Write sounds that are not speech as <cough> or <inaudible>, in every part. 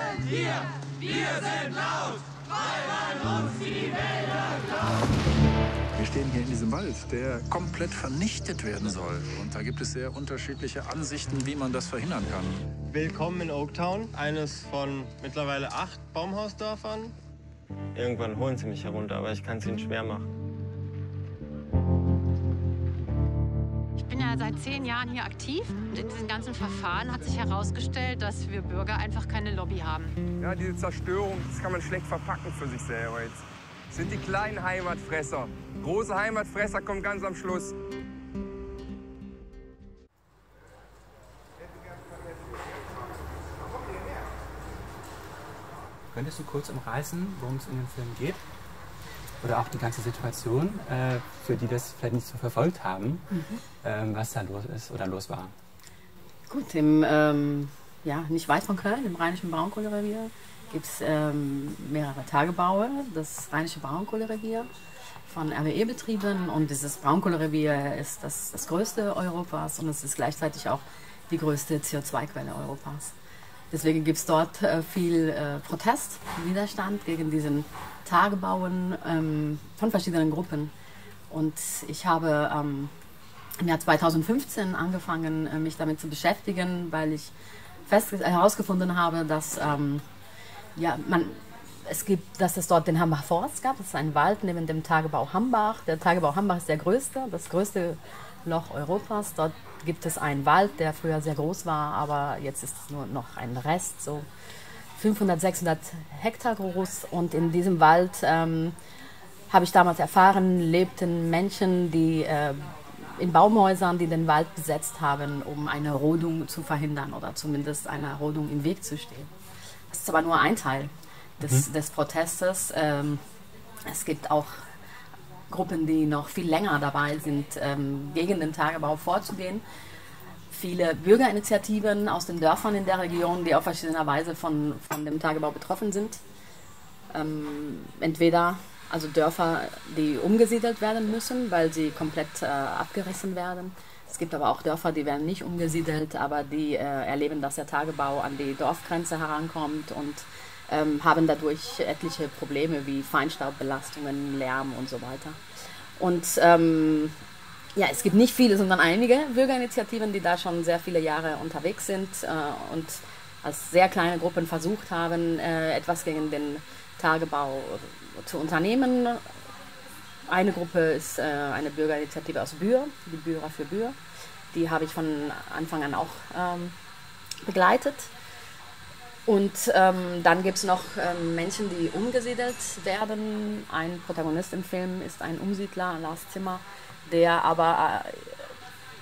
sind hier, wir sind laut, weil man uns die Wälder klaut. Wir stehen hier in diesem Wald, der komplett vernichtet werden soll. Und da gibt es sehr unterschiedliche Ansichten, wie man das verhindern kann. Willkommen in Oaktown, eines von mittlerweile acht Baumhausdörfern. Irgendwann holen sie mich herunter, aber ich kann es ihnen schwer machen. Bin ja seit zehn Jahren hier aktiv und in diesen ganzen Verfahren hat sich herausgestellt, dass wir Bürger einfach keine Lobby haben. Ja, diese Zerstörung, das kann man schlecht verpacken für sich selber jetzt. Das sind die kleinen Heimatfresser. Große Heimatfresser kommen ganz am Schluss. Könntest du kurz umreißen, worum es in dem Film geht? Oder auch die ganze Situation, äh, für die das vielleicht nicht so verfolgt haben, mhm. ähm, was da los ist oder los war? Gut, im, ähm, ja, nicht weit von Köln, im Rheinischen Braunkohlerevier, gibt es ähm, mehrere Tagebaue. Das Rheinische Braunkohlerevier von RWE betrieben und dieses Braunkohlerevier ist das, das größte Europas und es ist gleichzeitig auch die größte CO2-Quelle Europas. Deswegen gibt es dort äh, viel äh, Protest, Widerstand gegen diesen Tagebauen ähm, von verschiedenen Gruppen. Und ich habe ähm, im Jahr 2015 angefangen, äh, mich damit zu beschäftigen, weil ich fest herausgefunden habe, dass ähm, ja, man, es gibt, dass es dort den Hambach Forst gab. Das ist ein Wald neben dem Tagebau Hambach. Der Tagebau Hambach ist der größte, das größte Loch Europas. Dort gibt es einen Wald, der früher sehr groß war, aber jetzt ist es nur noch ein Rest, so 500, 600 Hektar groß. Und in diesem Wald ähm, habe ich damals erfahren, lebten Menschen, die äh, in Baumhäusern, die den Wald besetzt haben, um eine Rodung zu verhindern oder zumindest einer Rodung im Weg zu stehen. Das ist aber nur ein Teil des, mhm. des Protestes. Ähm, es gibt auch Gruppen, die noch viel länger dabei sind, ähm, gegen den Tagebau vorzugehen. Viele Bürgerinitiativen aus den Dörfern in der Region, die auf verschiedene Weise von, von dem Tagebau betroffen sind. Ähm, entweder also Dörfer, die umgesiedelt werden müssen, weil sie komplett äh, abgerissen werden. Es gibt aber auch Dörfer, die werden nicht umgesiedelt, aber die äh, erleben, dass der Tagebau an die Dorfgrenze herankommt und ähm, haben dadurch etliche Probleme wie Feinstaubbelastungen, Lärm und so weiter. Und ähm, ja, es gibt nicht viele, sondern einige Bürgerinitiativen, die da schon sehr viele Jahre unterwegs sind äh, und als sehr kleine Gruppen versucht haben, äh, etwas gegen den Tagebau zu unternehmen. Eine Gruppe ist äh, eine Bürgerinitiative aus Bühr, die Bührer für Bühr. Die habe ich von Anfang an auch ähm, begleitet. Und ähm, dann gibt es noch ähm, Menschen, die umgesiedelt werden. Ein Protagonist im Film ist ein Umsiedler, Lars Zimmer, der aber äh,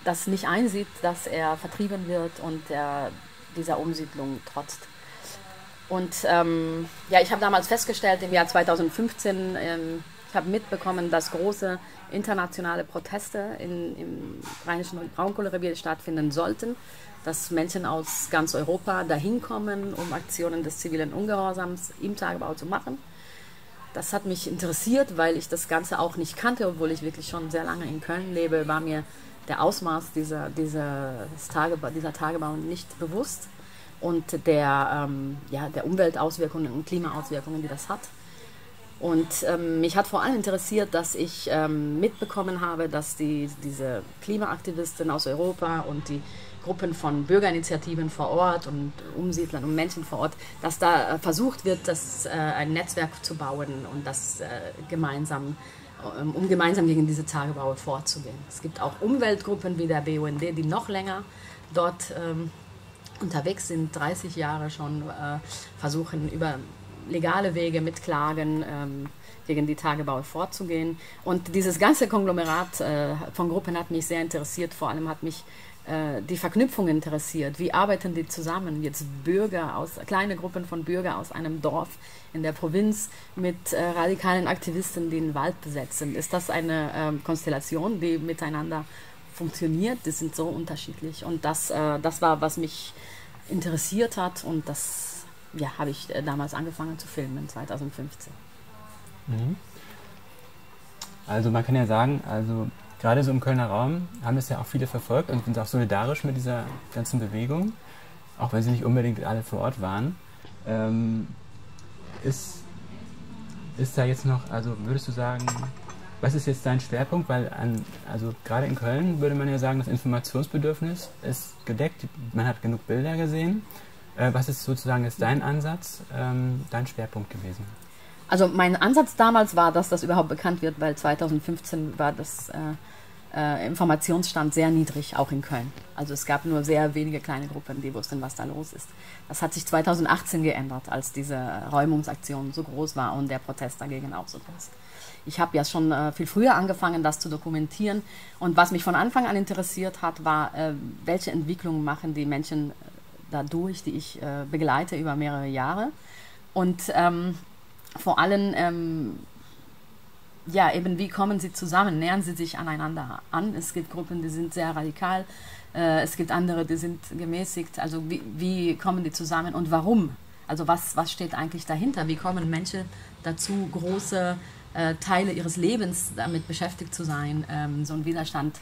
das nicht einsieht, dass er vertrieben wird und der dieser Umsiedlung trotzt. Und ähm, ja, ich habe damals festgestellt, im Jahr 2015, ähm, ich habe mitbekommen, dass große internationale Proteste in, im Rheinischen Braunkohlerevier stattfinden sollten dass Menschen aus ganz Europa dahin kommen, um Aktionen des zivilen Ungehorsams im Tagebau zu machen. Das hat mich interessiert, weil ich das Ganze auch nicht kannte, obwohl ich wirklich schon sehr lange in Köln lebe, war mir der Ausmaß dieser, dieser, Tagebau, dieser Tagebau nicht bewusst und der, ähm, ja, der Umweltauswirkungen und Klimaauswirkungen, die das hat. Und ähm, mich hat vor allem interessiert, dass ich ähm, mitbekommen habe, dass die, diese Klimaaktivisten aus Europa und die Gruppen von Bürgerinitiativen vor Ort und Umsiedlern und Menschen vor Ort, dass da äh, versucht wird, das, äh, ein Netzwerk zu bauen und das äh, gemeinsam, ähm, um gemeinsam gegen diese Tagebaue vorzugehen. Es gibt auch Umweltgruppen wie der BUND, die noch länger dort ähm, unterwegs sind, 30 Jahre schon, äh, versuchen über legale Wege mit Klagen ähm, gegen die Tagebaue vorzugehen. Und dieses ganze Konglomerat äh, von Gruppen hat mich sehr interessiert. Vor allem hat mich die Verknüpfung interessiert. Wie arbeiten die zusammen? Jetzt Bürger aus, kleine Gruppen von Bürgern aus einem Dorf in der Provinz mit äh, radikalen Aktivisten, die den Wald besetzen. Ist das eine ähm, Konstellation, die miteinander funktioniert? Die sind so unterschiedlich. Und das, äh, das war, was mich interessiert hat und das ja, habe ich äh, damals angefangen zu filmen, 2015. Mhm. Also man kann ja sagen, also gerade so im Kölner Raum haben das ja auch viele verfolgt und sind auch solidarisch mit dieser ganzen Bewegung, auch wenn sie nicht unbedingt alle vor Ort waren. Ähm, ist, ist da jetzt noch, also würdest du sagen, was ist jetzt dein Schwerpunkt? Weil an, also gerade in Köln würde man ja sagen, das Informationsbedürfnis ist gedeckt, man hat genug Bilder gesehen. Äh, was ist sozusagen jetzt dein Ansatz, ähm, dein Schwerpunkt gewesen? Also mein Ansatz damals war, dass das überhaupt bekannt wird, weil 2015 war das äh, äh, Informationsstand sehr niedrig, auch in Köln. Also es gab nur sehr wenige kleine Gruppen, die wussten, was da los ist. Das hat sich 2018 geändert, als diese Räumungsaktion so groß war und der Protest dagegen auch so groß. Ich habe ja schon äh, viel früher angefangen, das zu dokumentieren. Und was mich von Anfang an interessiert hat, war, äh, welche Entwicklungen machen die Menschen äh, dadurch, die ich äh, begleite über mehrere Jahre. Und ähm, vor allem, ähm, ja, eben wie kommen sie zusammen, nähern sie sich aneinander an. Es gibt Gruppen, die sind sehr radikal, äh, es gibt andere, die sind gemäßigt. Also wie, wie kommen die zusammen und warum? Also was, was steht eigentlich dahinter? Wie kommen Menschen dazu, große äh, Teile ihres Lebens damit beschäftigt zu sein, ähm, so einen Widerstand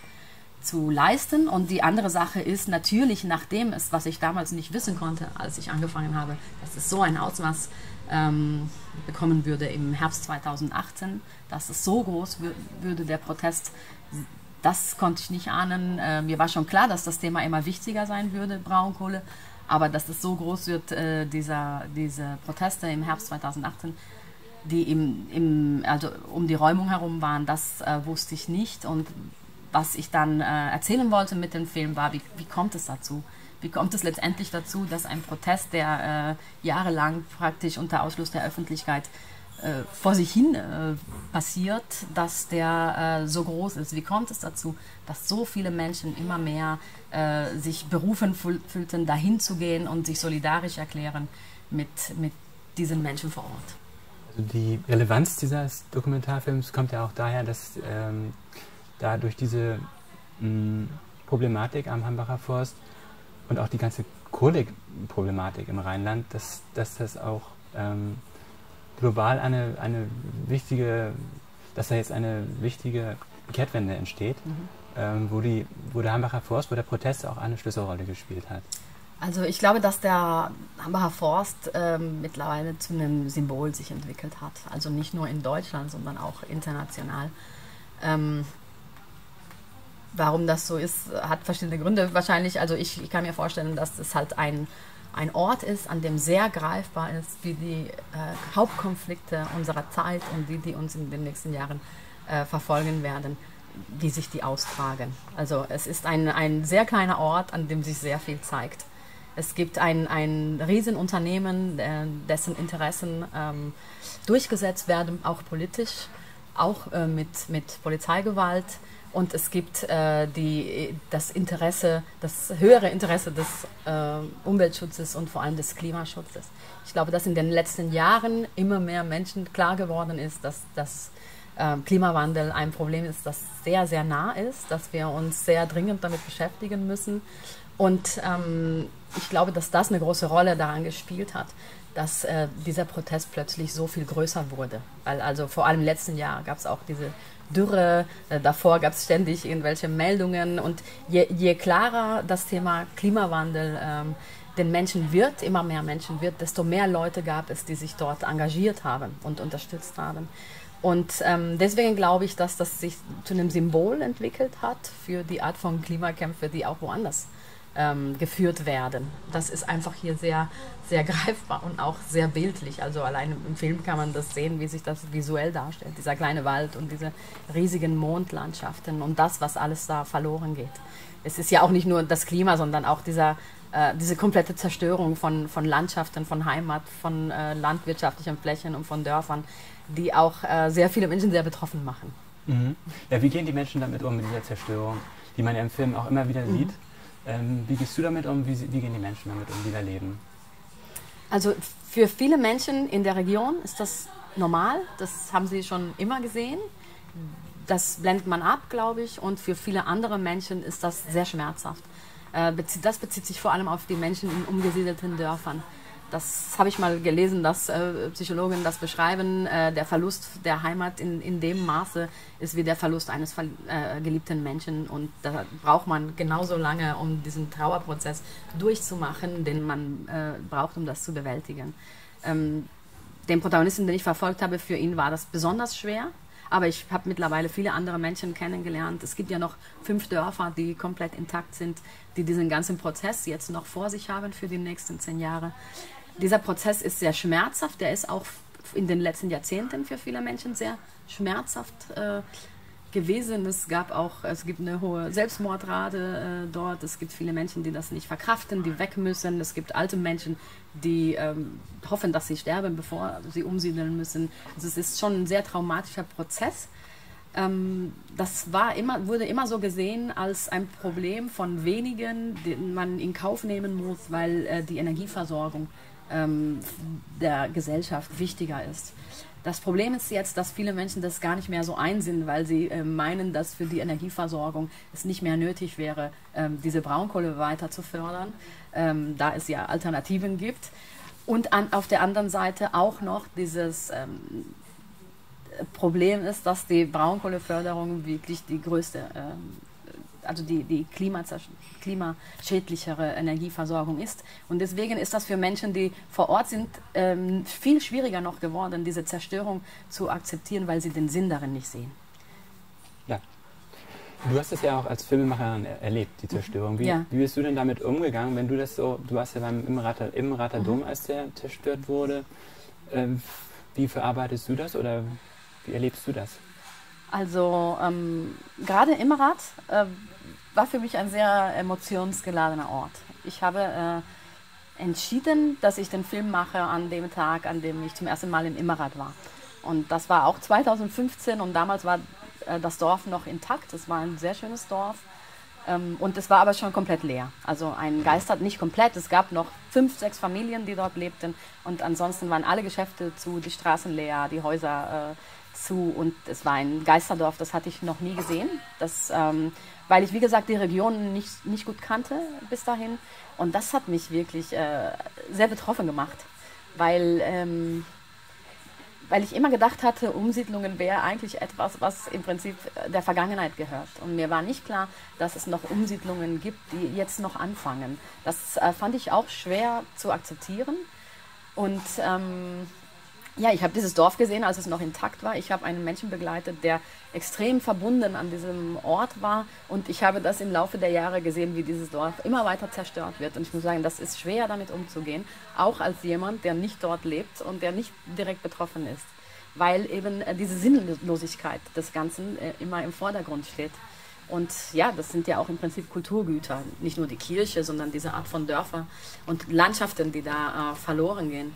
zu leisten. Und die andere Sache ist natürlich, nachdem es, was ich damals nicht wissen konnte, als ich angefangen habe, dass es so ein Ausmaß ähm, bekommen würde im Herbst 2018, dass es so groß würde, der Protest, das konnte ich nicht ahnen. Äh, mir war schon klar, dass das Thema immer wichtiger sein würde, Braunkohle, aber dass es so groß wird, äh, dieser, diese Proteste im Herbst 2018, die im, im, also um die Räumung herum waren, das äh, wusste ich nicht. Und was ich dann äh, erzählen wollte mit dem Film war, wie, wie kommt es dazu? Wie kommt es letztendlich dazu, dass ein Protest, der äh, jahrelang praktisch unter Ausschluss der Öffentlichkeit äh, vor sich hin äh, passiert, dass der äh, so groß ist? Wie kommt es dazu, dass so viele Menschen immer mehr äh, sich berufen fühlten, dahin zu gehen und sich solidarisch erklären mit, mit diesen Menschen vor Ort? Also die Relevanz dieses Dokumentarfilms kommt ja auch daher, dass ähm, da durch diese mh, Problematik am Hambacher Forst und auch die ganze Kohleproblematik im Rheinland, dass, dass das auch ähm, global eine, eine wichtige, dass da jetzt eine wichtige Kehrtwende entsteht, mhm. ähm, wo, die, wo der Hambacher Forst, wo der Protest auch eine Schlüsselrolle gespielt hat. Also ich glaube, dass der Hambacher Forst ähm, mittlerweile zu einem Symbol sich entwickelt hat. Also nicht nur in Deutschland, sondern auch international. Ähm, warum das so ist, hat verschiedene Gründe. Wahrscheinlich, also ich, ich kann mir vorstellen, dass es halt ein, ein Ort ist, an dem sehr greifbar ist, wie die äh, Hauptkonflikte unserer Zeit und die, die uns in den nächsten Jahren äh, verfolgen werden, wie sich die austragen. Also es ist ein, ein sehr kleiner Ort, an dem sich sehr viel zeigt. Es gibt ein, ein Riesenunternehmen, äh, dessen Interessen ähm, durchgesetzt werden, auch politisch, auch äh, mit, mit Polizeigewalt und es gibt äh, die, das Interesse, das höhere Interesse des äh, Umweltschutzes und vor allem des Klimaschutzes. Ich glaube, dass in den letzten Jahren immer mehr Menschen klar geworden ist, dass das äh, Klimawandel ein Problem ist, das sehr, sehr nah ist, dass wir uns sehr dringend damit beschäftigen müssen. Und ähm, ich glaube, dass das eine große Rolle daran gespielt hat, dass äh, dieser Protest plötzlich so viel größer wurde. Weil also vor allem im letzten Jahr gab es auch diese Dürre, äh, davor gab es ständig irgendwelche Meldungen und je, je klarer das Thema Klimawandel ähm, den Menschen wird, immer mehr Menschen wird, desto mehr Leute gab es, die sich dort engagiert haben und unterstützt haben. Und ähm, deswegen glaube ich, dass das sich zu einem Symbol entwickelt hat für die Art von Klimakämpfe, die auch woanders ähm, geführt werden. Das ist einfach hier sehr, sehr <laughs> greifbar und auch sehr bildlich. Also allein im Film kann man das sehen, wie sich das visuell darstellt. Dieser kleine Wald und diese riesigen Mondlandschaften und das, was alles da verloren geht. Es ist ja auch nicht nur das Klima, sondern auch dieser, äh, diese komplette Zerstörung von, von Landschaften, von Heimat, von äh, landwirtschaftlichen Flächen und von Dörfern, die auch äh, sehr viele Menschen sehr betroffen machen. Mhm. Ja, wie gehen die Menschen damit um, mit dieser Zerstörung, die man ja im Film auch immer wieder mhm. sieht? Ähm, wie gehst du damit um? Wie, wie, gehen die Menschen damit um, die da leben? Also für viele Menschen in der Region ist das normal. Das haben sie schon immer gesehen. Das blendet man ab, glaube ich. Und für viele andere Menschen ist das sehr schmerzhaft. Äh, das bezieht sich vor allem auf die Menschen in umgesiedelten Dörfern. Das habe ich mal gelesen, dass äh, Psychologen das beschreiben. Äh, der Verlust der Heimat in, in dem Maße ist wie der Verlust eines äh, geliebten Menschen. Und da braucht man genauso lange, um diesen Trauerprozess durchzumachen, den man äh, braucht, um das zu bewältigen. Ähm, den Protagonisten, den ich verfolgt habe, für ihn war das besonders schwer. Aber ich habe mittlerweile viele andere Menschen kennengelernt. Es gibt ja noch fünf Dörfer, die komplett intakt sind, die diesen ganzen Prozess jetzt noch vor sich haben für die nächsten zehn Jahre. Dieser Prozess ist sehr schmerzhaft. Der ist auch in den letzten Jahrzehnten für viele Menschen sehr schmerzhaft äh, gewesen. Es gab auch, es gibt eine hohe Selbstmordrate äh, dort. Es gibt viele Menschen, die das nicht verkraften, die weg müssen. Es gibt alte Menschen, die ähm, hoffen, dass sie sterben, bevor sie umsiedeln müssen. Also es ist schon ein sehr traumatischer Prozess. Ähm, das war immer, wurde immer so gesehen als ein Problem von wenigen, den man in Kauf nehmen muss, weil äh, die Energieversorgung ähm, der Gesellschaft wichtiger ist. Das Problem ist jetzt, dass viele Menschen das gar nicht mehr so einsehen, weil sie äh, meinen, dass für die Energieversorgung es nicht mehr nötig wäre, ähm, diese Braunkohle weiter zu fördern, ähm, da es ja Alternativen gibt. Und an, auf der anderen Seite auch noch dieses ähm, Problem ist, dass die Braunkohleförderung wirklich die größte ähm, also die, die klimaschädlichere Energieversorgung ist. Und deswegen ist das für Menschen, die vor Ort sind, ähm, viel schwieriger noch geworden, diese Zerstörung zu akzeptieren, weil sie den Sinn darin nicht sehen. Ja. Du hast es ja auch als Filmemacherin erlebt, die Zerstörung. Wie, ja. wie bist du denn damit umgegangen, wenn du das so, du warst ja beim Immerater mhm. Dom, als der zerstört wurde. Ähm, wie verarbeitest du das oder wie erlebst du das? Also ähm, gerade Immerat äh, war für mich ein sehr emotionsgeladener Ort. Ich habe äh, entschieden, dass ich den Film mache an dem Tag, an dem ich zum ersten Mal in Immerat war. Und das war auch 2015 und damals war äh, das Dorf noch intakt. Es war ein sehr schönes Dorf. Ähm, und es war aber schon komplett leer. Also ein Geister, nicht komplett, es gab noch fünf, sechs Familien, die dort lebten. Und ansonsten waren alle Geschäfte zu, die Straßen leer, die Häuser äh, zu. Und es war ein Geisterdorf, das hatte ich noch nie gesehen. Das ähm, weil ich, wie gesagt, die Region nicht, nicht gut kannte bis dahin. Und das hat mich wirklich äh, sehr betroffen gemacht, weil, ähm, weil ich immer gedacht hatte, Umsiedlungen wäre eigentlich etwas, was im Prinzip der Vergangenheit gehört. Und mir war nicht klar, dass es noch Umsiedlungen gibt, die jetzt noch anfangen. Das äh, fand ich auch schwer zu akzeptieren. Und ähm, ja, ich habe dieses Dorf gesehen, als es noch intakt war. Ich habe einen Menschen begleitet, der extrem verbunden an diesem Ort war. Und ich habe das im Laufe der Jahre gesehen, wie dieses Dorf immer weiter zerstört wird. Und ich muss sagen, das ist schwer, damit umzugehen, auch als jemand, der nicht dort lebt und der nicht direkt betroffen ist. Weil eben äh, diese Sinnlosigkeit des Ganzen äh, immer im Vordergrund steht. Und ja, das sind ja auch im Prinzip Kulturgüter. Nicht nur die Kirche, sondern diese Art von Dörfer und Landschaften, die da äh, verloren gehen.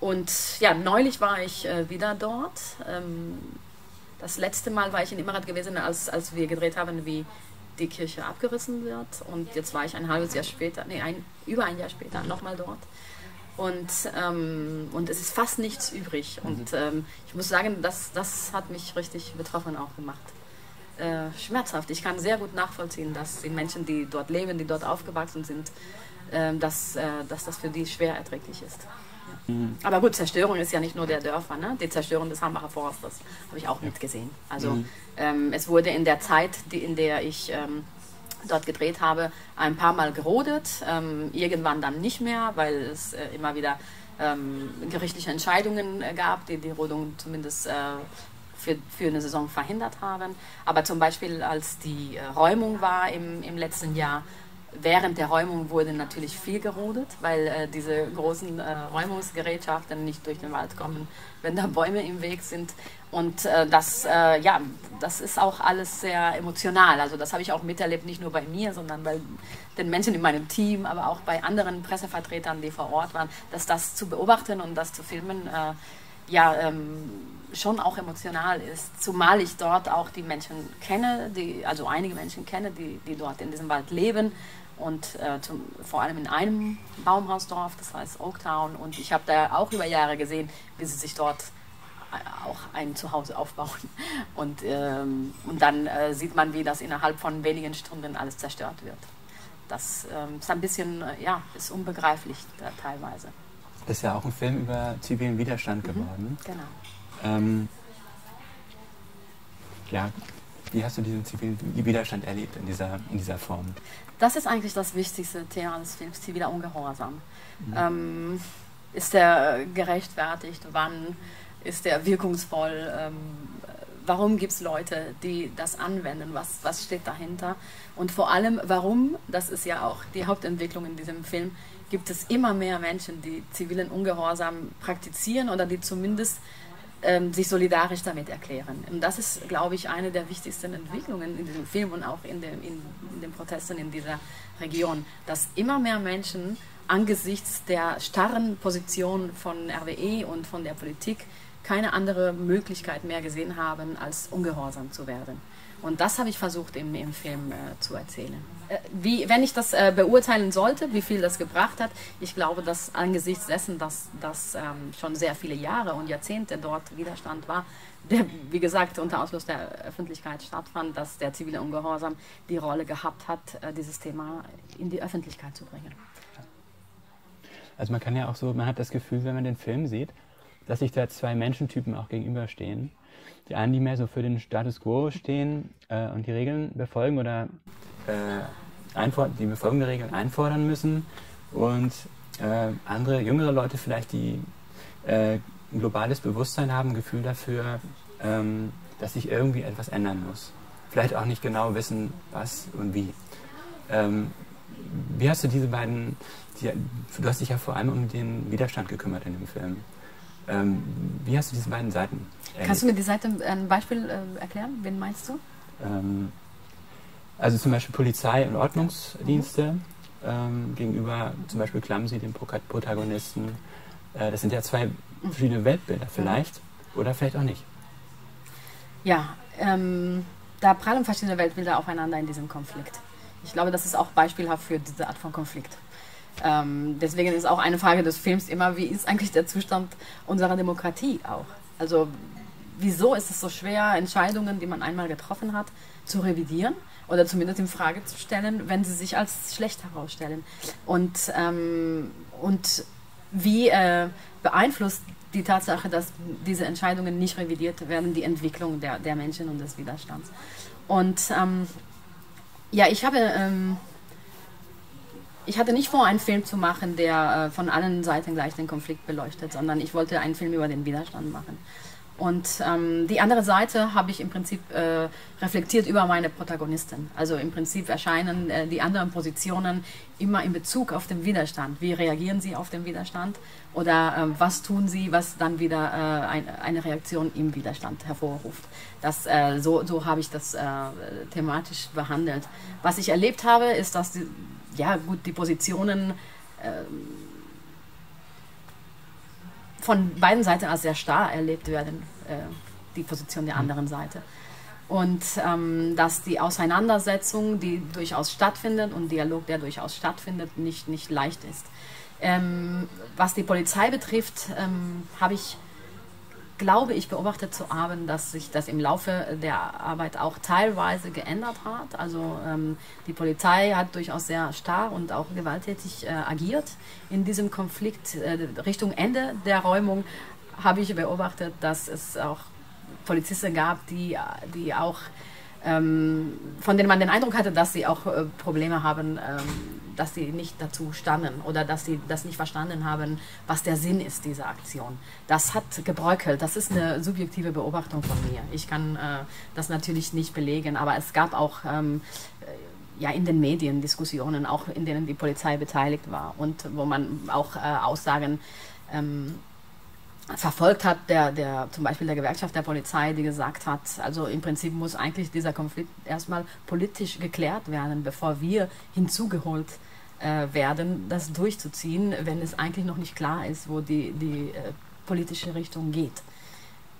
Und ja, neulich war ich äh, wieder dort. Ähm, das letzte Mal war ich in Immerat gewesen, als, als wir gedreht haben, wie die Kirche abgerissen wird. Und jetzt war ich ein halbes Jahr später, nee, ein, über ein Jahr später nochmal dort. Und, ähm, und es ist fast nichts übrig. Mhm. Und ähm, ich muss sagen, das, das hat mich richtig betroffen auch gemacht. Äh, schmerzhaft. Ich kann sehr gut nachvollziehen, dass die Menschen, die dort leben, die dort aufgewachsen sind, äh, dass, dass das für die schwer erträglich ist. Mhm. Aber gut, Zerstörung ist ja nicht nur der Dörfer, ne? die Zerstörung des Hambacher Forstes habe ich auch mitgesehen. Also mhm. ähm, es wurde in der Zeit, die, in der ich ähm, dort gedreht habe, ein paar Mal gerodet, ähm, irgendwann dann nicht mehr, weil es äh, immer wieder ähm, gerichtliche Entscheidungen äh, gab, die die Rodung zumindest äh, für, für eine Saison verhindert haben. Aber zum Beispiel als die äh, Räumung war im, im letzten Jahr, Während der Räumung wurde natürlich viel gerodet, weil äh, diese großen äh, Räumungsgerätschaften nicht durch den Wald kommen, wenn da Bäume im Weg sind. Und äh, das, äh, ja, das ist auch alles sehr emotional. Also das habe ich auch miterlebt, nicht nur bei mir, sondern bei den Menschen in meinem Team, aber auch bei anderen Pressevertretern, die vor Ort waren, dass das zu beobachten und das zu filmen, äh, ja, ähm, schon auch emotional ist. Zumal ich dort auch die Menschen kenne, die, also einige Menschen kenne, die, die dort in diesem Wald leben und äh, zum, vor allem in einem Baumhausdorf, das heißt Oaktown. Und ich habe da auch über Jahre gesehen, wie sie sich dort äh, auch ein Zuhause aufbauen. <laughs> Und, ähm, und dann äh, sieht man, wie das innerhalb von wenigen Stunden alles zerstört wird. Das ähm, ist ein bisschen, äh, ja, ist unbegreiflich da, teilweise. ist ja auch ein Film über zivilen Widerstand Mhm. geworden. Genau. Ähm, ja, wie hast du diesen zivilen Widerstand erlebt in dieser, in dieser Form? Das ist eigentlich das wichtigste Thema des Films, ziviler Ungehorsam. Ähm, ist der gerechtfertigt? Wann ist der wirkungsvoll? Ähm, warum gibt es Leute, die das anwenden? Was, was steht dahinter? Und vor allem, warum, das ist ja auch die Hauptentwicklung in diesem Film, gibt es immer mehr Menschen, die zivilen Ungehorsam praktizieren oder die zumindest ähm, sich solidarisch damit erklären. Und das ist, glaube ich, eine der wichtigsten Entwicklungen in diesem Film und auch in, dem, in, in den Protesten in dieser Region, dass immer mehr Menschen angesichts der starren Position von RWE und von der Politik keine andere Möglichkeit mehr gesehen haben, als ungehorsam zu werden. Und das habe ich versucht im, im Film äh, zu erzählen. Äh, wie, wenn ich das äh, beurteilen sollte, wie viel das gebracht hat, ich glaube, dass angesichts dessen, dass, dass ähm, schon sehr viele Jahre und Jahrzehnte dort Widerstand war, der, wie gesagt, unter Ausschluss der Öffentlichkeit stattfand, dass der zivile Ungehorsam die Rolle gehabt hat, äh, dieses Thema in die Öffentlichkeit zu bringen. Also man kann ja auch so, man hat das Gefühl, wenn man den Film sieht, dass sich da zwei Menschentypen auch gegenüberstehen. Die einen, die mehr so für den Status quo stehen äh, und die Regeln befolgen oder äh, die Befolgung der Regeln einfordern müssen und äh, andere jüngere Leute vielleicht, die äh, ein globales Bewusstsein haben, ein Gefühl dafür, ähm, dass sich irgendwie etwas ändern muss. Vielleicht auch nicht genau wissen, was und wie. Ähm, wie hast du diese beiden, die, du hast dich ja vor allem um den Widerstand gekümmert in dem Film. Ähm, wie hast du diese beiden Seiten erlebt? Kannst du mir die Seite ein Beispiel äh, erklären? Wen meinst du? Ähm, also zum Beispiel Polizei und Ordnungsdienste ähm, gegenüber zum Beispiel Clumsy, dem Pro- Protagonisten. Äh, das sind ja zwei verschiedene Weltbilder vielleicht oder vielleicht auch nicht. Ja, ähm, da prallen verschiedene Weltbilder aufeinander in diesem Konflikt. Ich glaube, das ist auch beispielhaft für diese Art von Konflikt. Ähm, deswegen ist auch eine Frage des Films immer, wie ist eigentlich der Zustand unserer Demokratie auch? Also wieso ist es so schwer, Entscheidungen, die man einmal getroffen hat, zu revidieren oder zumindest in Frage zu stellen, wenn sie sich als schlecht herausstellen? Und, ähm, und wie äh, beeinflusst die Tatsache, dass diese Entscheidungen nicht revidiert werden, die Entwicklung der, der Menschen und des Widerstands? Und ähm, ja, ich habe ähm, ich hatte nicht vor, einen Film zu machen, der äh, von allen Seiten gleich den Konflikt beleuchtet, sondern ich wollte einen Film über den Widerstand machen. Und ähm, die andere Seite habe ich im Prinzip äh, reflektiert über meine Protagonisten. Also im Prinzip erscheinen äh, die anderen Positionen immer in Bezug auf den Widerstand. Wie reagieren sie auf den Widerstand? Oder ähm, was tun sie, was dann wieder äh, ein, eine Reaktion im Widerstand hervorruft? Das, äh, so, so habe ich das äh, thematisch behandelt. Was ich erlebt habe, ist, dass die, ja gut, die Positionen von beiden Seiten als sehr starr erlebt werden, äh, die Position der anderen Seite. Und ähm, dass die Auseinandersetzung, die durchaus stattfindet und Dialog, der durchaus stattfindet, nicht, nicht leicht ist. Ähm, was die Polizei betrifft, ähm, habe ich, glaube ich, beobachtet zu haben, dass sich das im Laufe der Arbeit auch teilweise geändert hat. Also ähm, die Polizei hat durchaus sehr starr und auch gewalttätig äh, agiert in diesem Konflikt. Äh, Richtung Ende der Räumung habe ich beobachtet, dass es auch Polizisten gab, die, die auch, ähm, von denen man den Eindruck hatte, dass sie auch äh, Probleme haben, ähm, dass sie nicht dazu standen oder dass sie das nicht verstanden haben, was der Sinn ist dieser Aktion. Das hat gebröckelt. Das ist eine subjektive Beobachtung von mir. Ich kann äh, das natürlich nicht belegen, aber es gab auch ähm, äh, ja, in den Medien Diskussionen, auch in denen die Polizei beteiligt war und wo man auch äh, Aussagen ähm, verfolgt hat, der, der zum Beispiel der Gewerkschaft der Polizei, die gesagt hat, also im Prinzip muss eigentlich dieser Konflikt erstmal politisch geklärt werden, bevor wir hinzugeholt äh, werden, das durchzuziehen, wenn es eigentlich noch nicht klar ist, wo die, die äh, politische Richtung geht.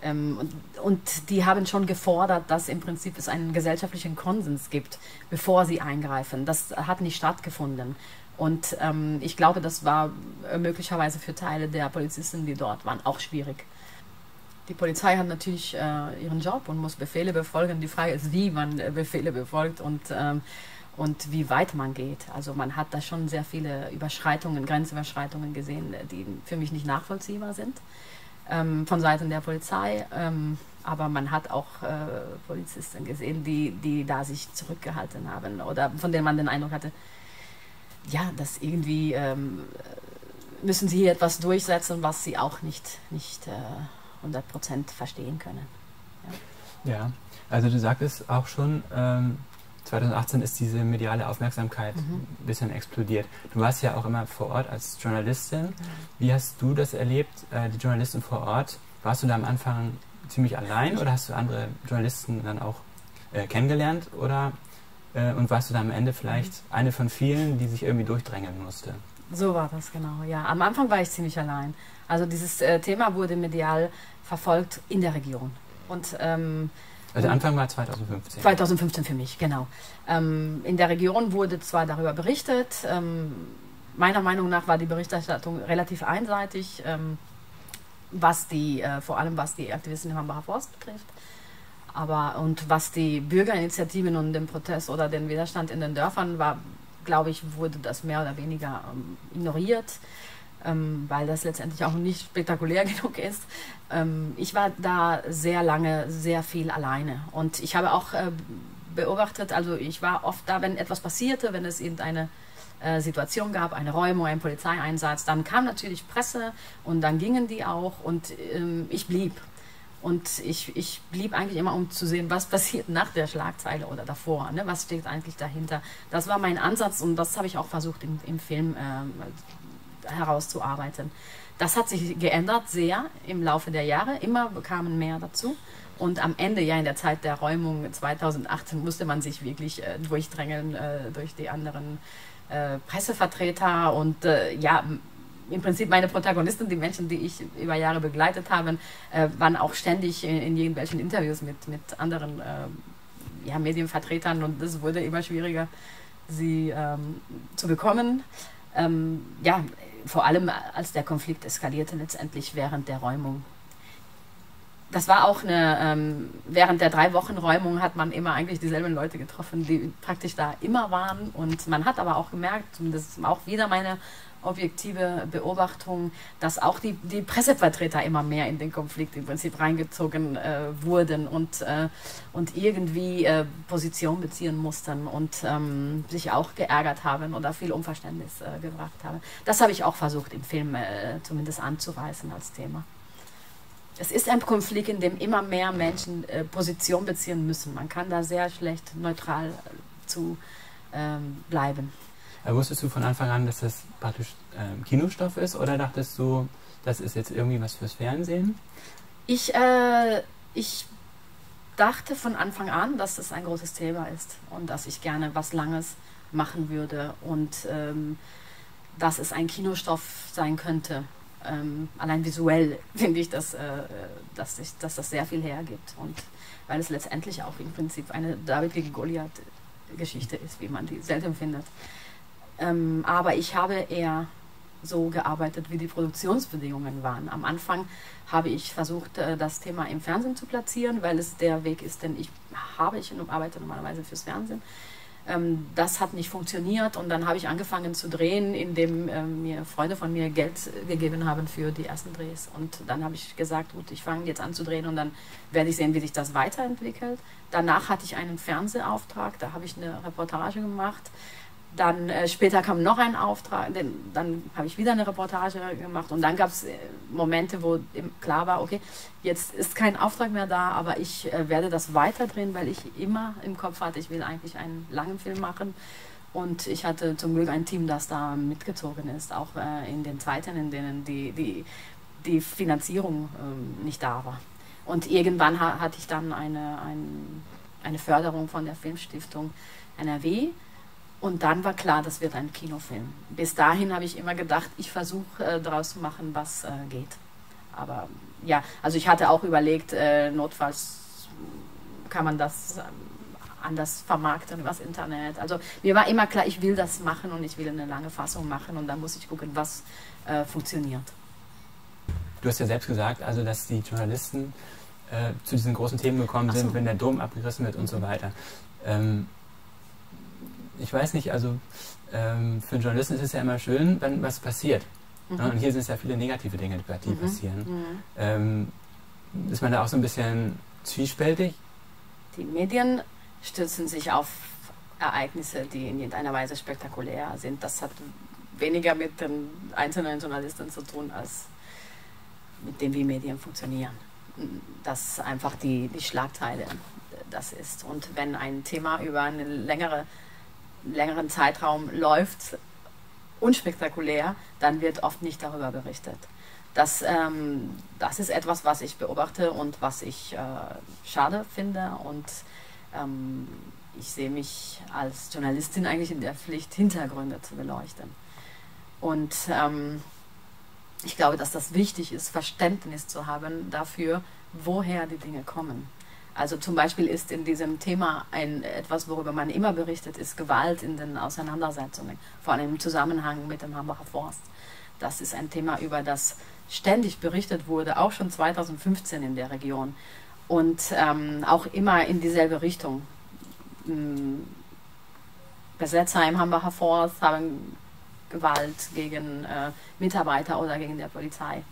Ähm, und, und die haben schon gefordert, dass im Prinzip es einen gesellschaftlichen Konsens gibt, bevor sie eingreifen. Das hat nicht stattgefunden. Und ähm, ich glaube, das war äh, möglicherweise für Teile der Polizisten, die dort waren, auch schwierig. Die Polizei hat natürlich äh, ihren Job und muss Befehle befolgen. Die Frage ist, wie man äh, Befehle befolgt und, ähm, und wie weit man geht. Also man hat da schon sehr viele Überschreitungen, Grenzüberschreitungen gesehen, die für mich nicht nachvollziehbar sind ähm, von Seiten der Polizei. Ähm, aber man hat auch äh, Polizisten gesehen, die, die da sich zurückgehalten haben oder von denen man den Eindruck hatte, ja, dass irgendwie ähm, müssen sie hier etwas durchsetzen, was sie auch nicht, nicht äh, 100% verstehen können. Ja. ja. also du sagtest auch schon, ähm, 2018 ist diese mediale Aufmerksamkeit mhm. ein bisschen explodiert. Du warst ja auch immer vor Ort als Journalistin. Mhm. Wie hast du das erlebt, äh, die Journalisten vor Ort? Warst du da am Anfang ziemlich allein oder hast du andere Journalisten dann auch äh, kennengelernt oder äh, und warst du da am Ende vielleicht mhm. eine von vielen, die sich irgendwie durchdrängen musste? So war das genau, ja. Am Anfang war ich ziemlich allein. Also dieses äh, Thema wurde medial verfolgt in der Region. Und ähm, also Anfang war 2015. 2015 für mich, genau. Ähm, in der Region wurde zwar darüber berichtet, ähm, meiner Meinung nach war die Berichterstattung relativ einseitig. Ähm, was die, äh, vor allem was die Aktivisten im Hambacher Forst betrifft. Aber und was die Bürgerinitiativen und den Protest oder den Widerstand in den Dörfern war, glaube ich, wurde das mehr oder weniger ähm, ignoriert, ähm, weil das letztendlich auch nicht spektakulär <laughs> genug ist. Ähm, ich war da sehr lange, sehr viel alleine und ich habe auch äh, beobachtet, also ich war oft da, wenn etwas passierte, wenn es irgendeine äh, Situation gab, eine Räumung, ein Polizeieinsatz, dann kam natürlich Presse und dann gingen die auch und ähm, ich blieb. Und ich, ich blieb eigentlich immer, um zu sehen, was <laughs> passiert nach der Schlagzeile oder davor, ne? was steht eigentlich dahinter. Das war mein Ansatz und das habe ich auch versucht im, im Film äh, herauszuarbeiten. Das hat sich geändert sehr im Laufe der Jahre. Immer kamen mehr dazu. Und am Ende, ja in der Zeit der Räumung 2018, musste man sich wirklich äh, durchdrängeln äh, durch die anderen äh, Pressevertreter und äh, ja, im Prinzip meine Protagonisten, die Menschen, die ich über Jahre begleitet habe, äh, waren auch ständig in, in, irgendwelchen Interviews mit, mit anderen äh, ja, Medienvertretern und es wurde immer schwieriger, sie ähm, zu bekommen. Ähm, ja, vor allem als der Konflikt eskalierte letztendlich während der Räumung das war auch eine, ähm, während der drei Wochen Räumung hat man immer eigentlich dieselben Leute getroffen, die praktisch da immer waren. Und man hat aber auch gemerkt, und das ist auch wieder meine objektive Beobachtung, dass auch die, die Pressevertreter immer mehr in den Konflikt im Prinzip reingezogen äh, wurden und, äh, und irgendwie äh, Position beziehen mussten und ähm, sich auch geärgert haben oder viel Unverständnis äh, gebracht haben. Das habe ich auch versucht im Film äh, zumindest anzureißen als Thema es ist ein Konflikt, in dem immer mehr Menschen äh, Position beziehen müssen. Man kann da sehr schlecht neutral zu ähm, bleiben. Aber wusstest du von Anfang an, dass das praktisch ähm, Kinostoff ist oder dachtest du, das ist jetzt irgendwie was fürs Fernsehen? Ich, äh, ich dachte von Anfang an, dass das ein großes Thema ist und dass ich gerne was Langes machen würde und ähm, dass es ein Kinostoff sein könnte ähm, allein visuell <laughs> finde ich, dass, äh, dass, ich, dass das sehr viel hergibt. Und weil es letztendlich auch im Prinzip eine David gegen Goliath-Geschichte ist, wie man die selten findet. Ähm, aber ich habe eher so gearbeitet, wie die Produktionsbedingungen waren. Am Anfang habe ich versucht, äh, das Thema im Fernsehen zu platzieren, weil es der Weg ist, denn ich habe, ich arbeite normalerweise fürs Fernsehen. Ähm, das hat nicht funktioniert und dann habe ich angefangen zu drehen, indem ähm, mir Freunde von mir Geld gegeben haben für die ersten Drehs. Und dann habe ich gesagt, gut, ich fange jetzt an zu drehen und dann werde ich sehen, wie sich das weiterentwickelt. Danach hatte ich einen Fernsehauftrag, da habe ich eine Reportage gemacht dann äh, später kam noch ein Auftrag, denn, dann habe ich wieder eine Reportage gemacht und dann gab es äh, Momente, wo klar war, okay, jetzt ist kein Auftrag mehr da, aber ich äh, werde das weiterdrehen, weil ich immer im Kopf hatte, ich will eigentlich einen langen Film machen. Und ich hatte zum Glück ein Team, das da mitgezogen ist, auch äh, in den Zeiten, in denen die, die, die Finanzierung ähm, nicht da war. Und irgendwann ha hatte ich dann eine, ein, eine Förderung von der Filmstiftung NRW und dann war klar, das wird ein Kinofilm. Bis dahin habe ich immer gedacht, ich versuche äh, daraus zu machen, was äh, geht. Aber ja, also ich hatte auch überlegt, äh, notfalls kann man das ähm, anders vermarkten übers Internet. Also mir war immer klar, ich will das machen und ich will eine lange Fassung machen und dann muss ich gucken, was äh, funktioniert. Du hast ja selbst gesagt, also dass die Journalisten äh, zu diesen großen Themen gekommen sind, so. wenn der Dom abgerissen wird und so weiter. Ähm, ich weiß nicht, also ähm, für einen Journalisten ist es ja immer schön, wenn was passiert. Mhm. Und hier sind es ja viele negative Dinge, die mhm. passieren. Mhm. Ähm, ist man da auch so ein bisschen zwiespältig? Die Medien stützen sich auf Ereignisse, die in irgendeiner Weise spektakulär sind. Das hat weniger mit den einzelnen Journalisten zu tun, als mit dem, wie Medien funktionieren. Dass einfach die, die Schlagzeile das ist. Und wenn ein Thema über einen längere, längeren Zeitraum läuft, unspektakulär, dann wird oft nicht darüber berichtet. Das, ähm, das ist etwas, was ich beobachte und was ich äh, schade finde. Und ähm, ich sehe mich als Journalistin eigentlich in der Pflicht, Hintergründe zu beleuchten. Und ähm, ich glaube, dass das wichtig ist, Verständnis zu haben dafür, woher die Dinge kommen. Also zum Beispiel ist in diesem Thema ein, etwas, worüber man immer berichtet, ist Gewalt in den Auseinandersetzungen, vor allem im Zusammenhang mit dem Hambacher Forst. Das ist ein Thema, über das ständig berichtet wurde, auch schon 2015 in der Region. Und ähm, auch immer in dieselbe Richtung. Hm, Besetzer im Hambacher Forst haben Gewalt gegen äh, Mitarbeiter oder gegen der Polizei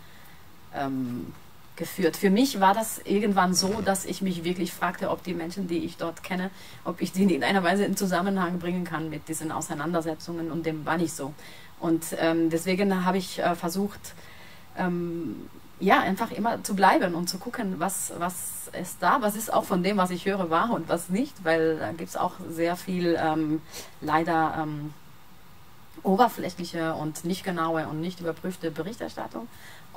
ähm, geführt. Für mich war das irgendwann so, dass ich mich wirklich fragte, ob die Menschen, die ich dort kenne, ob ich die in irgendeiner Weise in Zusammenhang bringen kann mit diesen Auseinandersetzungen und dem war nicht so. Und ähm, deswegen habe ich äh, versucht, ähm, ja, einfach immer zu bleiben und zu gucken, was, was ist da, was ist auch von dem, was ich höre, wahr und was nicht, weil da gibt es auch sehr viel ähm, leider ähm, oberflächliche und nicht genaue und nicht überprüfte Berichterstattung.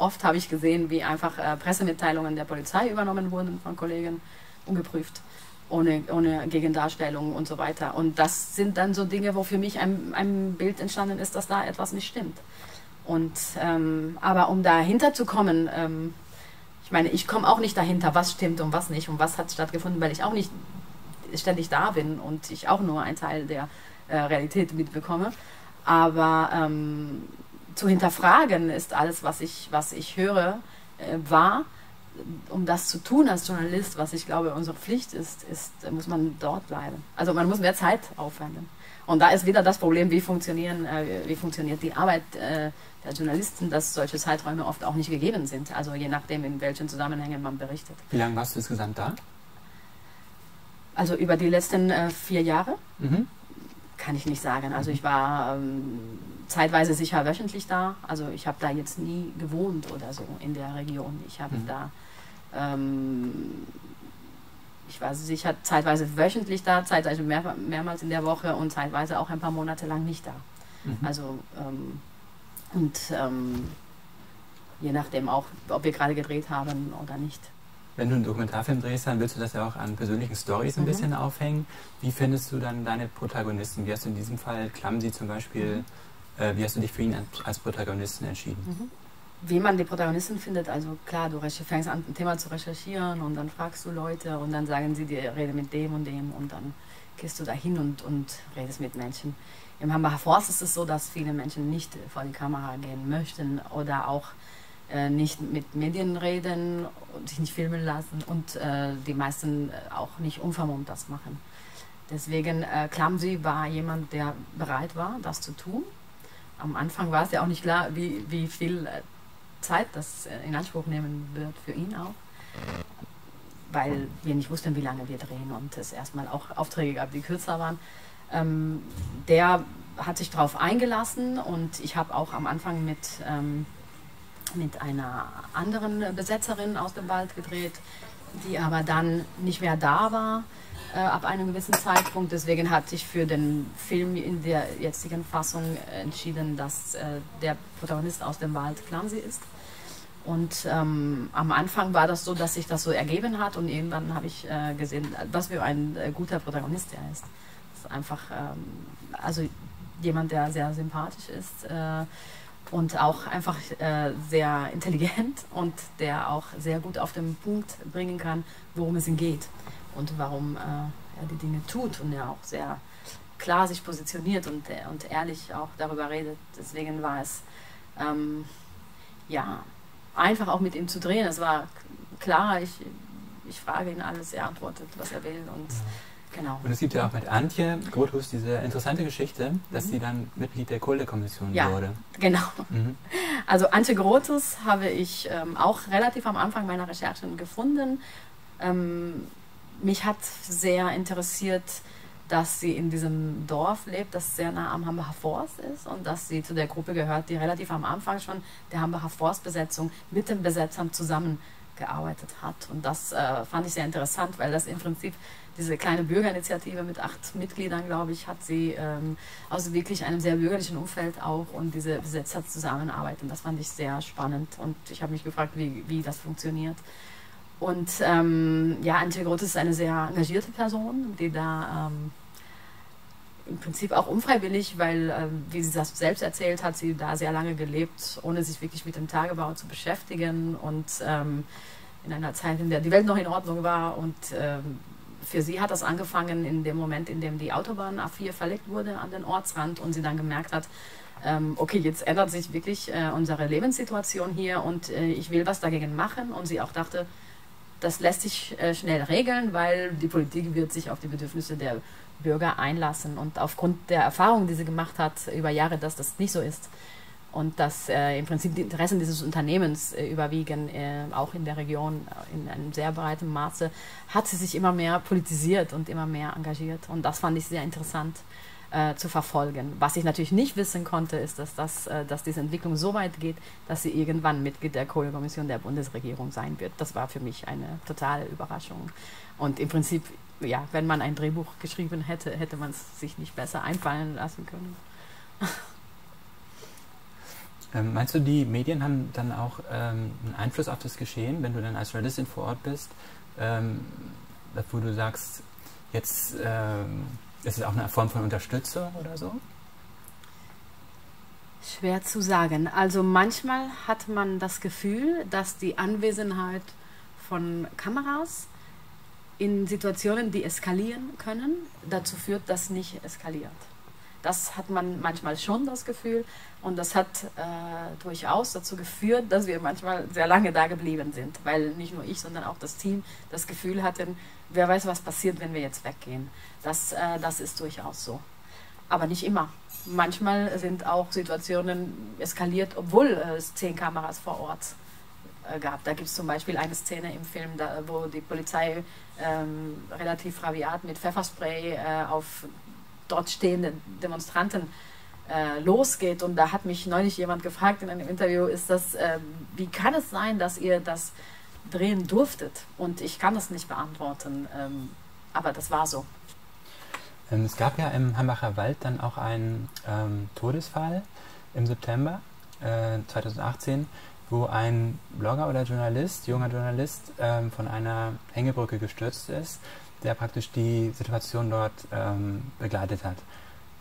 Oft habe ich gesehen, wie einfach äh, Pressemitteilungen der Polizei übernommen wurden von Kollegen, ungeprüft, ohne, ohne Gegendarstellung und so weiter. Und das sind dann so Dinge, wo für mich ein, ein Bild entstanden ist, dass da etwas nicht stimmt. Und, ähm, aber um dahinter zu kommen, ähm, ich meine, ich komme auch nicht dahinter, was stimmt und was nicht und was hat stattgefunden, weil ich auch nicht ständig da bin und ich auch nur einen Teil der äh, Realität mitbekomme. Aber ähm, zu hinterfragen ist alles, was ich, was ich höre, äh, wahr. Um das zu tun als Journalist, was ich glaube unsere Pflicht ist, ist, muss man dort bleiben. Also man muss mehr Zeit aufwenden. Und da ist wieder das Problem, wie, funktionieren, äh, wie funktioniert die Arbeit äh, der Journalisten, dass solche Zeiträume oft auch nicht gegeben sind. Also je nachdem, in welchen Zusammenhängen man berichtet. Wie lange warst du insgesamt da? Also über die letzten äh, vier Jahre. Mhm kann ich nicht sagen. Also ich war ähm, zeitweise sicher wöchentlich da. Also ich habe da jetzt nie gewohnt oder so in der Region. Ich habe mhm. da, ähm, ich war sicher zeitweise wöchentlich da, zeitweise mehr, mehrmals in der Woche und zeitweise auch ein paar Monate lang nicht da. Mhm. Also ähm, und ähm, je nachdem auch, ob wir gerade gedreht haben oder nicht. Wenn du einen Dokumentarfilm drehst, dann willst du das ja auch an persönlichen Stories ein mhm. bisschen aufhängen. Wie findest du dann deine Protagonisten? Wie hast du in diesem Fall Klamsi zum Beispiel, mhm. äh, wie hast du dich für ihn als Protagonisten entschieden? Mhm. Wie man die Protagonisten findet, also klar, du fängst an, ein Thema zu recherchieren und dann fragst du Leute und dann sagen sie dir, rede mit dem und dem und dann gehst du dahin und, und redest mit Menschen. Im Hambacher Forst ist es so, dass viele Menschen nicht vor die Kamera gehen möchten oder auch äh, nicht mit Medien reden sich nicht filmen lassen und äh, die meisten äh, auch nicht unvermummt das machen. Deswegen, äh, Klamsi war jemand, der bereit war, das zu tun. Am Anfang war es ja auch nicht klar, wie, wie viel äh, Zeit das in Anspruch nehmen wird für ihn auch. Weil wir nicht wussten, wie lange wir drehen und es erstmal auch Aufträge gab, die kürzer waren. Ähm, der hat sich darauf eingelassen und ich habe auch am Anfang mit ähm, mit einer anderen Besetzerin aus dem Wald gedreht, die aber dann nicht mehr da war äh, ab einem gewissen Zeitpunkt. Deswegen hatte ich für den Film in der jetzigen Fassung entschieden, dass äh, der Protagonist aus dem Wald Klamsi ist. Und ähm, am Anfang war das so, dass sich das so ergeben hat und irgendwann habe ich äh, gesehen, was für ein äh, guter Protagonist er ist. Das ist einfach, ähm, also jemand, der sehr sympathisch ist äh, und auch einfach äh, sehr intelligent <laughs> und der auch sehr gut auf den Punkt bringen kann, worum es ihm geht und warum äh, er die Dinge tut und er auch sehr klar sich positioniert und, äh, und ehrlich auch darüber redet. Deswegen war es ähm, ja einfach auch mit ihm zu drehen. Es war klar, ich, ich frage ihn alles, er antwortet, was er will und Genau. Und es gibt ja auch mit Antje Grothus diese interessante Geschichte, dass sie dann Mitglied der Kohlekommission Ja. wurde. Genau. Mhm. Also Antje Grotus habe ich ähm, auch relativ am Anfang meiner Recherchen gefunden. Ähm, mich hat sehr interessiert, dass sie in diesem Dorf lebt, das sehr nah am Hambacher Forst ist und dass sie zu der Gruppe gehört, die relativ am Anfang schon der Hambacher Forstbesetzung mit den Besetzern zusammengearbeitet hat. Und das äh, fand ich sehr interessant, weil das im Prinzip diese kleine Bürgerinitiative mit acht Mitgliedern, glaube ich, hat sie ähm, aus wirklich einem sehr bürgerlichen Umfeld auch und diese Besetzer zusammenarbeiten. Das fand ich sehr spannend und ich habe mich gefragt, wie, wie das funktioniert. Und ähm, ja, Antje Groth ist eine sehr engagierte Person, die da ähm, im Prinzip auch unfreiwillig, weil, ähm, wie sie das selbst erzählt, hat sie da sehr lange gelebt, ohne sich wirklich mit dem Tagebau zu beschäftigen und ähm, in einer Zeit, in der die Welt noch in Ordnung war und ähm, für sie hat das angefangen in dem Moment, in dem die Autobahn A4 verlegt wurde an den Ortsrand und sie dann gemerkt hat, ähm, okay, jetzt ändert sich wirklich äh, unsere Lebenssituation hier und äh, ich will was dagegen machen. Und sie auch dachte, das lässt sich äh, schnell regeln, weil die Politik wird sich auf die Bedürfnisse der Bürger einlassen. Und aufgrund der Erfahrung, die sie gemacht hat über Jahre, dass das nicht so ist und dass äh, im Prinzip die Interessen dieses Unternehmens äh, überwiegen, äh, auch in der Region äh, in einem sehr breiten Maße, hat sie sich immer mehr politisiert und immer mehr engagiert. Und das fand ich sehr interessant äh, zu verfolgen. Was ich natürlich nicht wissen konnte, ist, dass, das, äh, dass diese Entwicklung so weit geht, dass sie irgendwann Mitglied der Kohlekommission der Bundesregierung sein wird. Das war für mich eine totale Überraschung. Und im Prinzip, ja, wenn man ein Drehbuch geschrieben hätte, hätte man es sich nicht besser einfallen lassen können. <laughs> Ähm, meinst du, die Medien haben dann auch ähm, einen Einfluss auf das Geschehen, wenn du dann als Journalistin vor Ort bist, ähm, wo du sagst, jetzt ähm, ist es auch eine Form von Unterstützung oder so? Schwer zu sagen. Also manchmal hat man das Gefühl, dass die Anwesenheit von Kameras in Situationen, die eskalieren können, dazu führt, dass nicht eskaliert. Das hat man manchmal schon das Gefühl und das hat äh, durchaus dazu geführt, dass wir manchmal sehr lange da geblieben sind, weil nicht nur ich, sondern auch das Team das Gefühl hatten, wer weiß, was passiert, wenn wir jetzt weggehen. Das, äh, das ist durchaus so. Aber nicht immer. Manchmal sind auch Situationen eskaliert, obwohl es zehn Kameras vor Ort äh, gab. Da gibt es zum Beispiel eine Szene im Film, da, wo die Polizei ähm, relativ rabiat mit Pfefferspray äh, auf dort stehende Demonstranten äh, losgeht. Und da hat mich neulich jemand gefragt in einem Interview, ist das, äh, wie kann es sein, dass ihr das drehen durftet? Und ich kann das nicht beantworten, ähm, aber das war so. Ähm, es gab ja im Hambacher Wald dann auch einen ähm, Todesfall im September äh, 2018, wo ein Blogger oder Journalist, junger Journalist, ähm, von einer Hängebrücke gestürzt ist, der praktisch die Situation dort ähm, begleitet hat.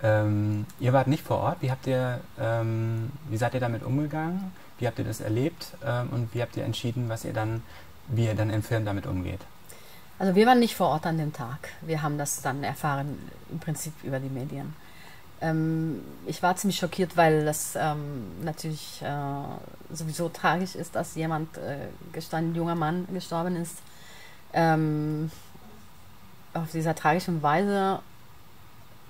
Ähm, ihr wart nicht vor Ort. Wie habt ihr, ähm, wie seid ihr damit umgegangen? Wie habt ihr das erlebt? Ähm, und wie habt ihr entschieden, was ihr dann, wie ihr dann im Film damit umgeht? Also wir waren nicht vor Ort an dem Tag. Wir haben das dann erfahren, im Prinzip über die Medien. Ähm, ich war ziemlich schockiert, weil das ähm, natürlich äh, sowieso tragisch ist, dass jemand, äh, ein junger Mann, gestorben ist. Ähm, auf dieser tragischen Weise.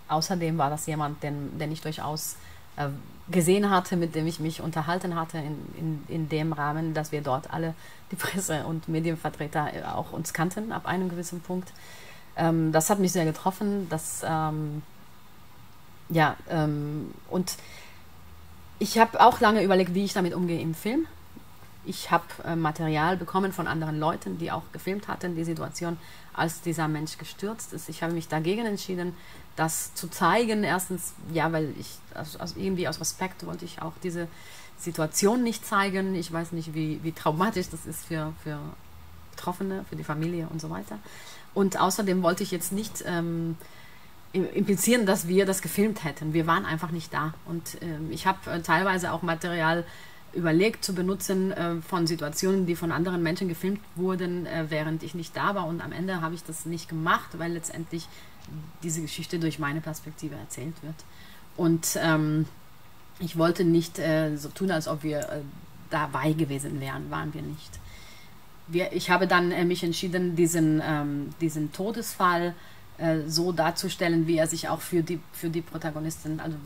Außerdem war das jemand, den, den ich durchaus äh, gesehen hatte, mit dem ich mich unterhalten hatte, in, in, in dem Rahmen, dass wir dort alle, die Presse- und Medienvertreter, äh, auch uns kannten ab einem gewissen Punkt. Ähm, das hat mich sehr getroffen. Das, ähm, ja, ähm, und ich habe auch lange überlegt, wie ich damit umgehe im Film. Ich habe äh, Material bekommen von anderen Leuten, die auch gefilmt hatten, die Situation, als dieser Mensch gestürzt ist. Ich habe mich dagegen entschieden, das zu zeigen. Erstens, ja, weil ich also irgendwie aus Respekt wollte ich auch diese Situation nicht zeigen. Ich weiß nicht, wie, wie traumatisch das ist für, für Betroffene, für die Familie und so weiter. Und außerdem wollte ich jetzt nicht ähm, implizieren, dass wir das gefilmt hätten. Wir waren einfach nicht da. Und ähm, ich habe äh, teilweise auch Material überlegt zu benutzen äh, von Situationen, die von anderen Menschen gefilmt wurden, äh, während ich nicht da war. Und am Ende habe ich das nicht gemacht, weil letztendlich diese Geschichte durch meine Perspektive erzählt wird. Und ähm, ich wollte nicht äh, so tun, als ob wir äh, dabei gewesen wären, waren wir nicht. Wir, ich habe dann äh, mich entschieden, diesen, ähm, diesen Todesfall äh, so darzustellen, wie er sich auch für die, für die Protagonisten, also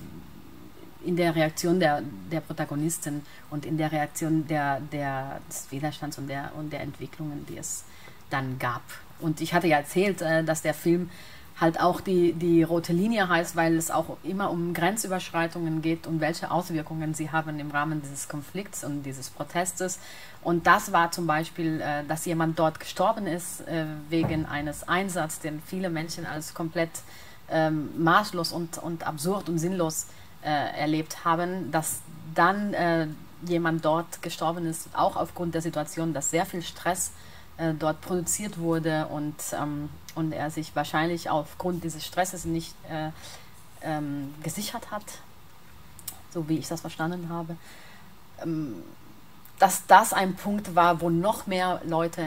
in der Reaktion der, der Protagonisten und in der Reaktion der, der, des Widerstands und der, und der Entwicklungen, die es dann gab. Und ich hatte ja erzählt, äh, dass der Film halt auch die, die rote Linie heißt, weil es auch immer um Grenzüberschreitungen geht und welche Auswirkungen sie haben im Rahmen dieses Konflikts und dieses Protestes. Und das war zum Beispiel, äh, dass jemand dort gestorben ist äh, wegen eines Einsatzes, den viele Menschen als komplett ähm, maßlos und, und absurd und sinnlos äh, erlebt haben, dass dann äh, jemand dort gestorben ist, auch aufgrund der Situation, dass sehr viel Stress äh, dort produziert wurde und, ähm, und er sich wahrscheinlich aufgrund dieses Stresses nicht äh, ähm, gesichert hat, so wie ich das verstanden habe, ähm, dass das ein Punkt war, wo noch mehr Leute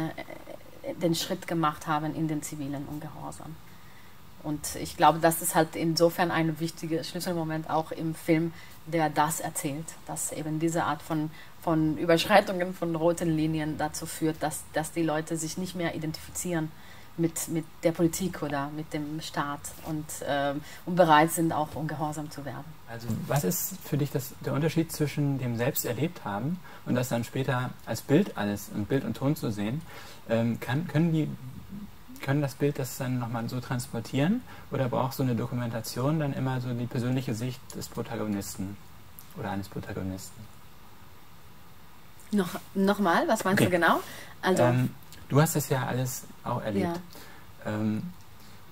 äh, den Schritt gemacht haben in den zivilen Ungehorsam. Und ich glaube, das ist halt insofern ein wichtiger Schlüsselmoment auch im Film, der das erzählt, dass eben diese Art von, von Überschreitungen von roten Linien dazu führt, dass, dass die Leute sich nicht mehr identifizieren mit, mit der Politik oder mit dem Staat und, ähm, und bereit sind, auch ungehorsam zu werden. Also was ist für dich das, der Unterschied zwischen dem selbst erlebt haben und das dann später als Bild alles, und Bild und Ton zu sehen? Ähm, kann, können die können das Bild das dann nochmal so transportieren oder braucht so eine Dokumentation dann immer so die persönliche Sicht des Protagonisten oder eines Protagonisten? Noch, Nochmal, was meinst okay. du genau? Also, ähm, du hast das ja alles auch erlebt. Ja. Ähm,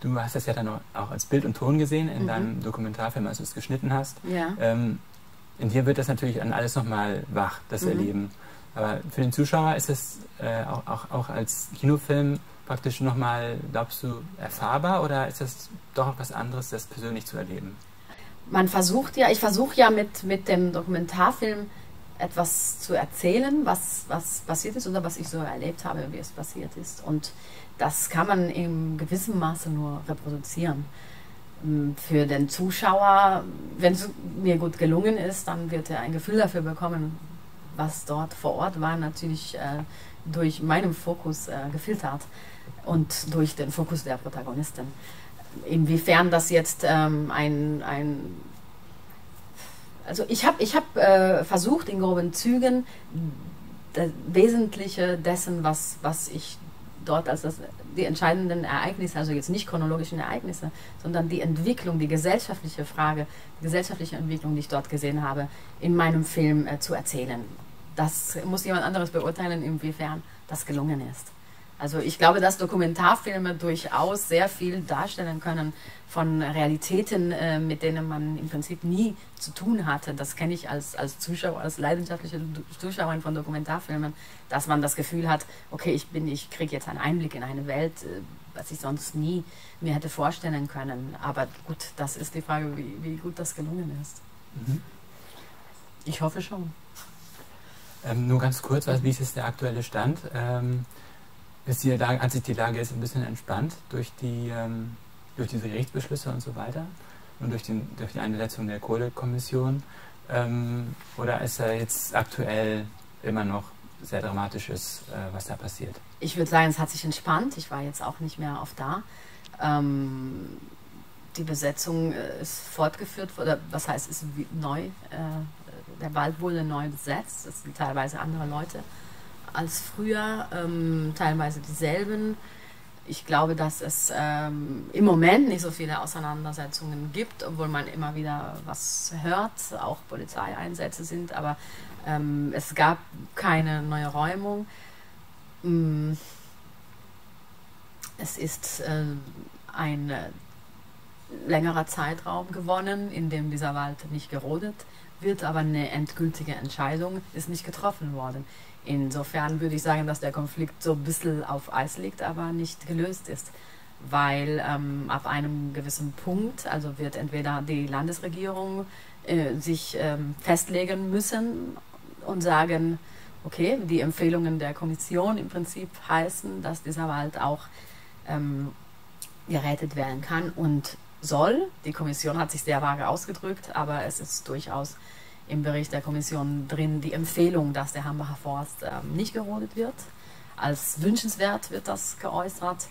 du hast das ja dann auch als Bild und Ton gesehen in mhm. deinem Dokumentarfilm, als du es geschnitten hast. Ja. Ähm, in dir wird das natürlich an alles nochmal wach, das mhm. Erleben. Aber für den Zuschauer ist es äh, auch, auch, auch als Kinofilm praktisch nochmal, glaubst du, erfahrbar oder ist das doch was anderes, das persönlich zu erleben? Man versucht ja, ich versuche ja mit, mit dem Dokumentarfilm etwas zu erzählen, was, was passiert ist oder was ich so erlebt habe, wie es passiert ist. Und das kann man in gewissem Maße nur reproduzieren. Ähm, für den Zuschauer, wenn es mir gut gelungen ist, dann wird er ein Gefühl dafür bekommen, was dort vor Ort war, natürlich äh, durch meinen Fokus äh, gefiltert und durch den Fokus der Protagonisten. Inwiefern das jetzt ähm, ein, ein also ich habe ich hab, äh, versucht in groben Zügen das Wesentliche dessen, was, was ich dort als das, die entscheidenden Ereignisse, also jetzt nicht chronologischen Ereignisse, sondern die Entwicklung, die gesellschaftliche Frage, die gesellschaftliche Entwicklung, die ich dort gesehen habe, in meinem Film äh, zu erzählen. Das muss jemand anderes beurteilen, inwiefern das gelungen ist. Also ich glaube, dass Dokumentarfilme durchaus sehr viel darstellen können von Realitäten, äh, mit denen man im Prinzip nie zu tun hatte. Das kenne ich als, als Zuschauer, als leidenschaftliche Zuschauerin von Dokumentarfilmen, dass man das Gefühl hat, okay, ich bin, ich kriege jetzt einen Einblick in eine Welt, äh, was ich sonst nie mir hätte vorstellen können. Aber gut, das ist die Frage, wie, wie gut das gelungen ist. Mhm. Ich hoffe schon. Ähm, nur ganz kurz, wie ist jetzt der aktuelle Stand? Ähm, ist die Lage, hat sich die Lage jetzt ein bisschen entspannt durch, die, ähm, durch diese Gerichtsbeschlüsse und so weiter und durch, den, durch die Einsetzung der Kohlekommission? Ähm, oder ist da jetzt aktuell immer noch sehr Dramatisches, äh, was da passiert? Ich würde sagen, es hat sich entspannt. Ich war jetzt auch nicht mehr oft da. Ähm, die Besetzung äh, ist fortgeführt, oder was heißt, ist neu. Äh, der Wald wurde neu besetzt. Es sind teilweise andere Leute als früher, ähm, teilweise dieselben. Ich glaube, dass es ähm, im Moment nicht so viele Auseinandersetzungen gibt, obwohl man immer wieder was hört, auch Polizeieinsätze sind, aber ähm, es gab keine neue Räumung. Ähm, es ist äh, ein äh, längerer Zeitraum gewonnen, in dem dieser Wald nicht gerodet wird, aber eine endgültige Entscheidung ist nicht getroffen worden. Insofern würde ich sagen, dass der Konflikt so ein bisschen auf Eis liegt, aber nicht gelöst ist. Weil ähm, ab einem gewissen Punkt, also wird entweder die Landesregierung äh, sich ähm, festlegen müssen und sagen, okay, die Empfehlungen der Kommission im Prinzip heißen, dass dieser Wald auch ähm, gerettet werden kann und soll. Die Kommission hat sich sehr vage ausgedrückt, aber es ist durchaus im Bericht der Kommission drin die Empfehlung, dass der Hambacher Forst ähm, nicht gerodet wird. als wünschenswert wird das geäußert.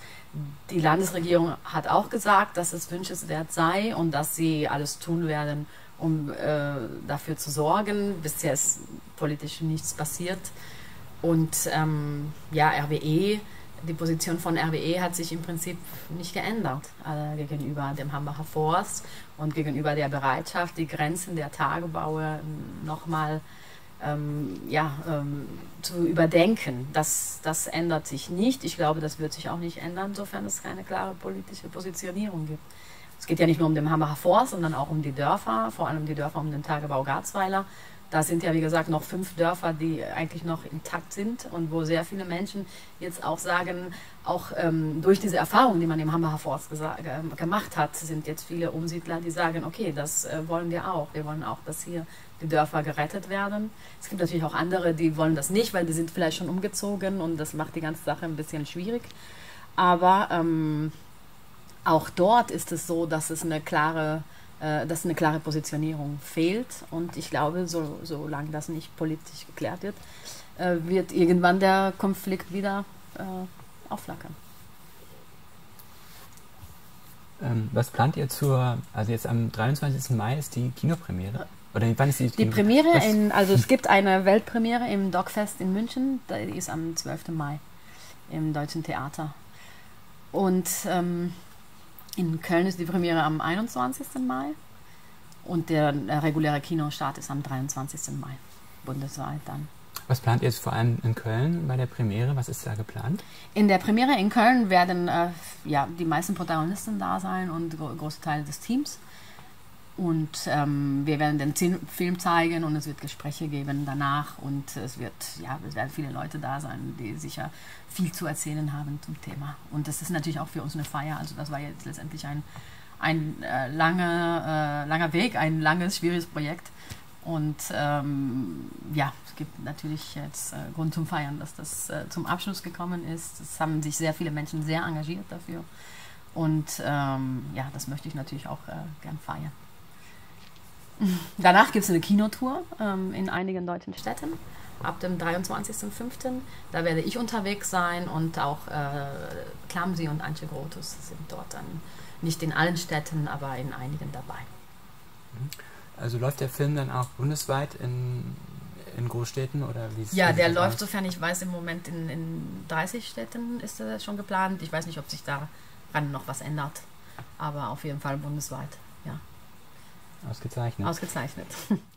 Die Landesregierung hat auch gesagt, dass es wünschenswert sei und dass sie alles tun werden, um äh, dafür zu sorgen. Bisher ist politisch nichts passiert. Und ähm, ja, RWE, die Position von RWE hat sich im Prinzip nicht geändert äh, gegenüber dem Hambacher Forst und gegenüber der Bereitschaft, die Grenzen der Tagebaue nochmal ähm, ja, ähm, zu überdenken. Das, das ändert sich nicht. Ich glaube, das wird sich auch nicht ändern, sofern es keine klare politische Positionierung gibt. Es geht ja nicht nur um den Hambacher Forst, sondern auch um die Dörfer, vor allem die Dörfer um den Tagebau Garzweiler. Da sind ja, wie gesagt, noch fünf Dörfer, die eigentlich noch intakt sind und wo sehr viele Menschen jetzt auch sagen, auch ähm, durch diese Erfahrung, die man im Hambacher Forst äh, gemacht hat, sind jetzt viele Umsiedler, die sagen, okay, das äh, wollen wir auch. Wir wollen auch, dass hier die Dörfer gerettet werden. Es gibt natürlich auch andere, die wollen das nicht, weil die sind vielleicht schon umgezogen und das macht die ganze Sache ein bisschen schwierig. Aber ähm, auch dort ist es so, dass es eine klare dass eine klare Positionierung fehlt. Und ich glaube, so, solange das nicht politisch geklärt wird, äh, wird irgendwann der Konflikt wieder äh, aufflackern. Ähm, was plant ihr zur, also jetzt am 23. Mai ist die Kinopremiere? Oder wann ist die, die Premiere? In, also es <laughs> gibt eine Weltpremiere im Dogfest in München, die ist am 12. Mai im Deutschen Theater. Und ähm, in Köln ist die Premiere am 21. Mai und der, reguläre Kinostart ist am 23. Mai, bundesweit dann. Was plant ihr jetzt vor allem in Köln bei der Premiere? Was ist da geplant? In der Premiere in Köln werden äh, ja, die meisten Protagonisten da sein und gro große Teile des Teams. Und ähm, wir werden den Film zeigen und es wird Gespräche geben danach und es wird, ja, es werden viele Leute da sein, die sicher viel zu erzählen haben zum Thema. Und das ist natürlich auch für uns eine Feier. Also das war jetzt letztendlich ein, ein äh, lange, äh, langer Weg, ein langes, schwieriges Projekt. Und ähm, ja, es gibt natürlich jetzt äh, Grund zum Feiern, dass das äh, zum Abschluss gekommen ist. Es haben sich sehr viele Menschen sehr engagiert dafür. Und ähm, ja, das möchte ich natürlich auch äh, gern feiern. Danach gibt es eine Kinotour ähm, in einigen deutschen Städten ab dem 23.05. Da werde ich unterwegs sein und auch äh, Klamsi und Antje Grotus sind dort dann nicht in allen Städten, aber in einigen dabei. Mhm. Also läuft der Film dann auch bundesweit in, in Großstädten oder wie Ja, der läuft, sofern ich weiß, im Moment in, in 30 Städten ist er schon geplant. Ich weiß nicht, ob sich daran noch was ändert, aber auf jeden Fall bundesweit. Ausgezeichnet. Ausgezeichnet. <laughs>